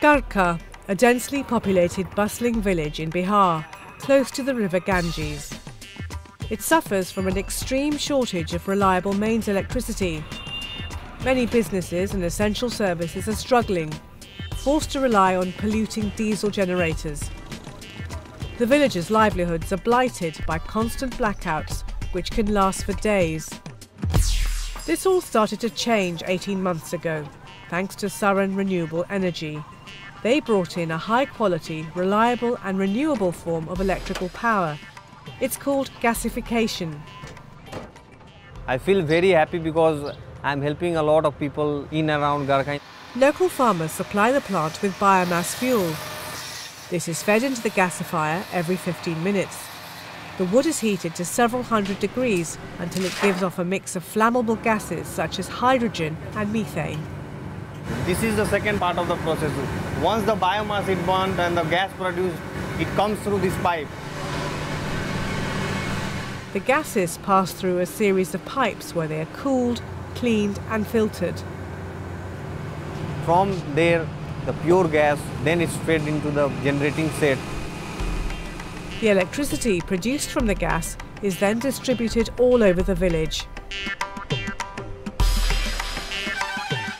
Garkha, a densely populated bustling village in Bihar, close to the river Ganges. It suffers from an extreme shortage of reliable mains electricity. Many businesses and essential services are struggling, forced to rely on polluting diesel generators. The villagers' livelihoods are blighted by constant blackouts, which can last for days. This all started to change 18 months ago, thanks to Saran Renewable Energy. They brought in a high quality, reliable, and renewable form of electrical power. It's called gasification. I feel very happy because I'm helping a lot of people in and around Garkha. Local farmers supply the plant with biomass fuel. This is fed into the gasifier every 15 minutes. The wood is heated to several hundred degrees until it gives off a mix of flammable gases such as hydrogen and methane. This is the second part of the process. Once the biomass is burnt and the gas produced, it comes through this pipe. The gases pass through a series of pipes where they are cooled, cleaned and filtered. From there, the pure gas then is fed into the generating set. The electricity produced from the gas is then distributed all over the village.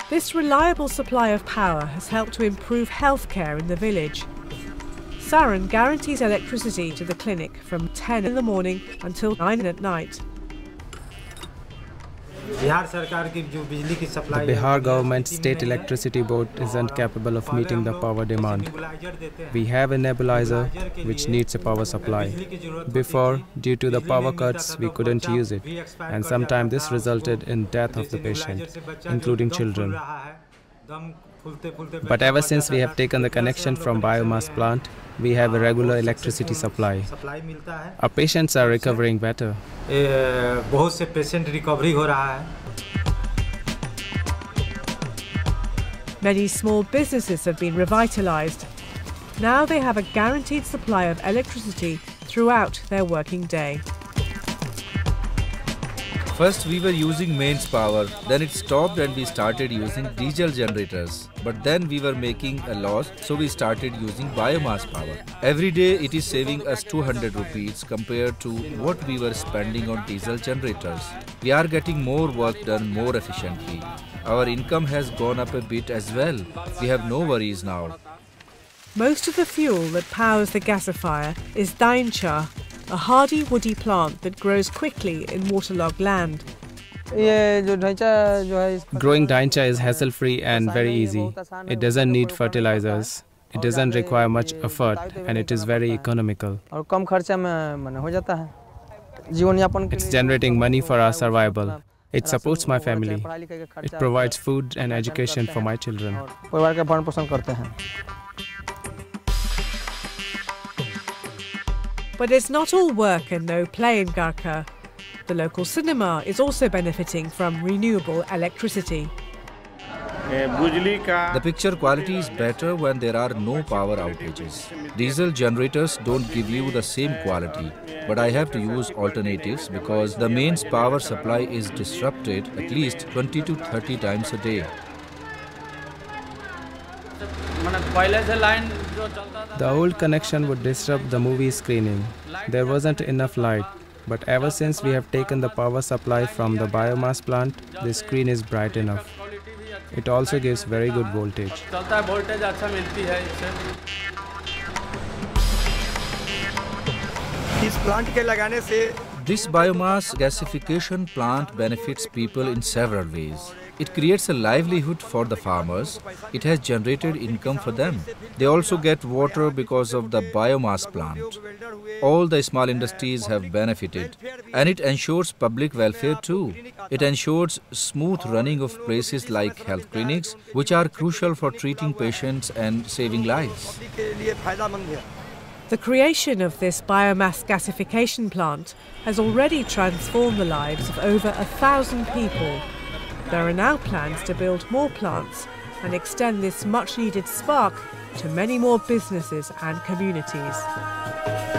This reliable supply of power has helped to improve healthcare in the village. Saran guarantees electricity to the clinic from 10 in the morning until 9 at night. The Bihar government state electricity board isn't capable of meeting the power demand. We have a nebulizer which needs a power supply. Before, due to the power cuts, we couldn't use it, and sometimes this resulted in death of the patient, including children. But ever since we have taken the connection from biomass plant, we have a regular electricity supply. Our patients are recovering better. Many small businesses have been revitalised. Now they have a guaranteed supply of electricity throughout their working day. First we were using mains power, then it stopped and we started using diesel generators. But then we were making a loss, so we started using biomass power. Every day it is saving us 200 rupees compared to what we were spending on diesel generators. We are getting more work done more efficiently. Our income has gone up a bit as well. We have no worries now. Most of the fuel that powers the gasifier is daincha, a hardy woody plant that grows quickly in waterlogged land. Growing daincha is hassle-free and very easy. It doesn't need fertilizers. It doesn't require much effort and it is very economical. It's generating money for our survival. It supports my family. It provides food and education for my children. But it's not all work and no play in Garkha. The local cinema is also benefiting from renewable electricity. Eh, the picture quality is better when there are no power outages. Diesel generators don't give you the same quality, but I have to use alternatives because the mains power supply is disrupted at least 20 to 30 times a day. The old connection would disrupt the movie screening. There wasn't enough light. But ever since we have taken the power supply from the biomass plant, the screen is bright enough. It also gives very good voltage. This biomass gasification plant benefits people in several ways. It creates a livelihood for the farmers. It has generated income for them. They also get water because of the biomass plant. All the small industries have benefited. And it ensures public welfare too. It ensures smooth running of places like health clinics, which are crucial for treating patients and saving lives. The creation of this biomass gasification plant has already transformed the lives of over a thousand people. There are now plans to build more plants and extend this much needed spark to many more businesses and communities.